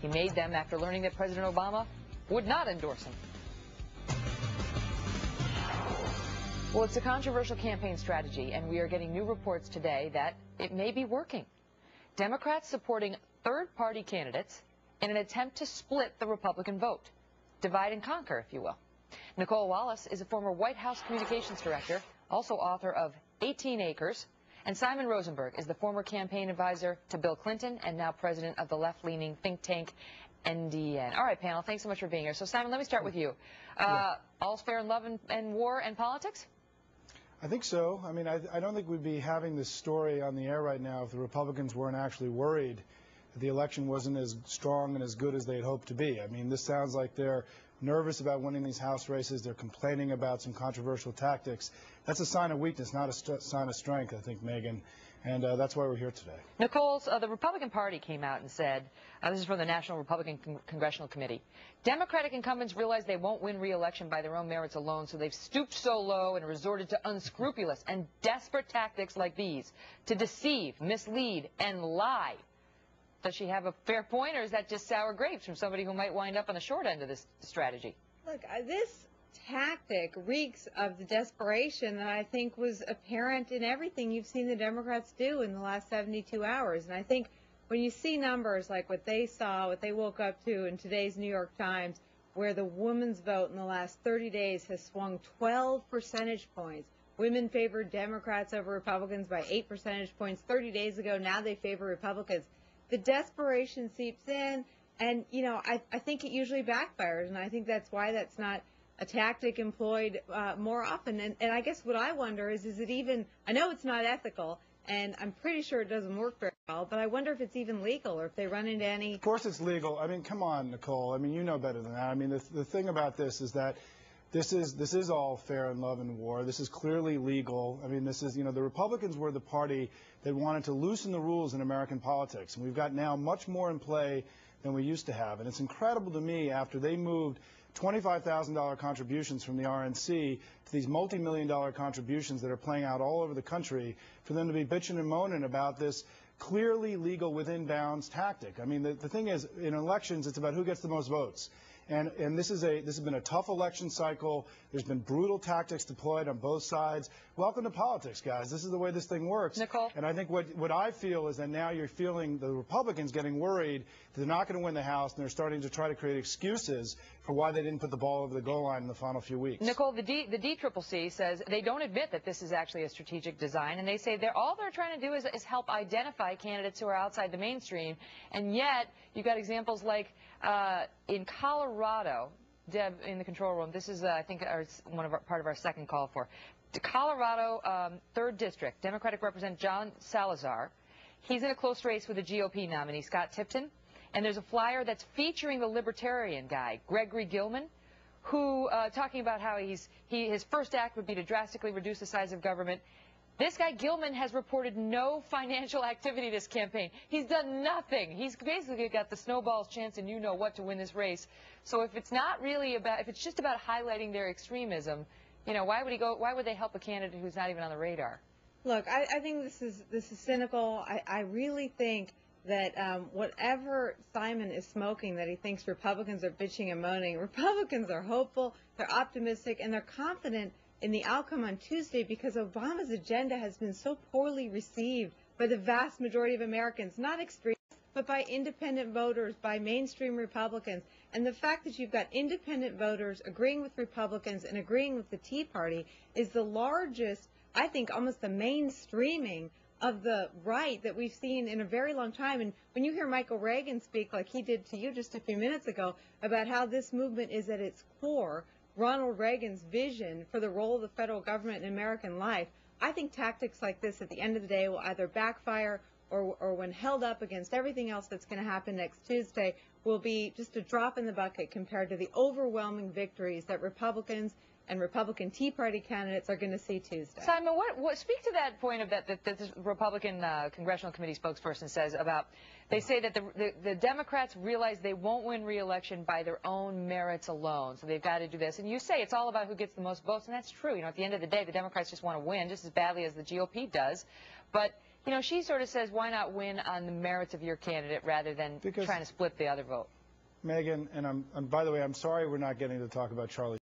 He made them after learning that President Obama would not endorse him. Well, it's a controversial campaign strategy, and we are getting new reports today that it may be working. Democrats supporting third-party candidates in an attempt to split the Republican vote. Divide and conquer, if you will. Nicolle Wallace is a former White House communications director, also author of 18 Acres, and Simon Rosenberg is the former campaign advisor to Bill Clinton and now president of the left-leaning think tank NDN. All right, panel, thanks so much for being here. So, Simon, let me start with you. Uh, yeah. All's fair in love and, and, war and politics? I think so. I mean, I, I don't think we'd be having this story on the air right now if the Republicans weren't actually worried that the election wasn't as strong and as good as they had hoped to be. I mean, this sounds like they're nervous about winning these House races. They're complaining about some controversial tactics. That's a sign of weakness, not a sign of strength, I think, Megyn. And uh, that's why we're here today. Nicolle, uh, the Republican Party came out and said, uh, this is from the National Republican Con Congressional Committee, Democratic incumbents realize they won't win re-election by their own merits alone, so they've stooped so low and resorted to unscrupulous and desperate tactics like these to deceive, mislead, and lie does she have a fair point, or is that just sour grapes from somebody who might wind up on the short end of this strategy? Look, uh, this tactic reeks of the desperation that I think was apparent in everything you've seen the Democrats do in the last 72 hours. And I think when you see numbers like what they saw, what they woke up to in today's New York Times, where the women's vote in the last 30 days has swung 12 percentage points. Women favored Democrats over Republicans by 8 percentage points 30 days ago. Now they favor Republicans the desperation seeps in, and you know, I, I think it usually backfires, and I think that's why that's not a tactic employed uh, more often. And, and I guess what I wonder is, is it even? I know it's not ethical, and I'm pretty sure it doesn't work very well. But I wonder if it's even legal, or if they run into any. Of course, it's legal. I mean, come on, Nicolle. I mean, you know better than that. I mean, the the thing about this is that. This is this is all fair in love and war. This is clearly legal. I mean, this is you know the Republicans were the party that wanted to loosen the rules in American politics. And we've got now much more in play than we used to have. And it's incredible to me after they moved $25,000 contributions from the RNC to these multi-million dollar contributions that are playing out all over the country for them to be bitching and moaning about this clearly legal within bounds tactic. I mean, the, the thing is, in elections, it's about who gets the most votes. And, and this is a this has been a tough election cycle. There's been brutal tactics deployed on both sides. Welcome to politics, guys. This is the way this thing works. Nicolle. And I think what what I feel is that now you're feeling the Republicans getting worried that they're not going to win the House, and they're starting to try to create excuses for why they didn't put the ball over the goal line in the final few weeks. Nicolle, the D the DCCC says they don't admit that this is actually a strategic design, and they say they're all they're trying to do is, is help identify candidates who are outside the mainstream, and yet you've got examples like uh, in Colorado, Deb, in the control room, this is, uh, I think, our, one of our, part of our second call for. The Colorado um, 3rd District, Democratic Representative John Salazar, he's in a close race with the GOP nominee, Scott Tipton. And there's a flyer that's featuring the libertarian guy, Gregory Gilman, who, uh, talking about how he's, he, his first act would be to drastically reduce the size of government. This guy Gilman has reported no financial activity this campaign. He's done nothing. He's basically got the snowball's chance and you know what to win this race. So if it's not really about, if it's just about highlighting their extremism, you know, why would he go, why would they help a candidate who's not even on the radar? Look, I, I think this is, this is cynical. I, I really think that um, whatever Simon is smoking that he thinks Republicans are bitching and moaning, Republicans are hopeful, they're optimistic, and they're confident in the outcome on Tuesday because Obama's agenda has been so poorly received by the vast majority of Americans, not extremists, but by independent voters, by mainstream Republicans. And the fact that you've got independent voters agreeing with Republicans and agreeing with the Tea Party is the largest, I think, almost the mainstreaming of the right that we've seen in a very long time. And when you hear Michael Reagan speak like he did to you just a few minutes ago about how this movement is at its core Ronald Reagan's vision for the role of the federal government in American life, I think tactics like this at the end of the day will either backfire or, or when held up against everything else that's going to happen next Tuesday, will be just a drop in the bucket compared to the overwhelming victories that Republicans and Republican Tea Party candidates are going to see Tuesday. Simon, what, what speak to that point of that, that, that the Republican uh, Congressional Committee spokesperson says about, they say that the, the, the Democrats realize they won't win re-election by their own merits alone, so they've got to do this. And you say it's all about who gets the most votes, and that's true. You know, at the end of the day, the Democrats just want to win just as badly as the GOP does. But you know, she sort of says, why not win on the merits of your candidate rather than Because- trying to split the other vote? Megyn, and I'm, and by the way, I'm sorry we're not getting to talk about Charlie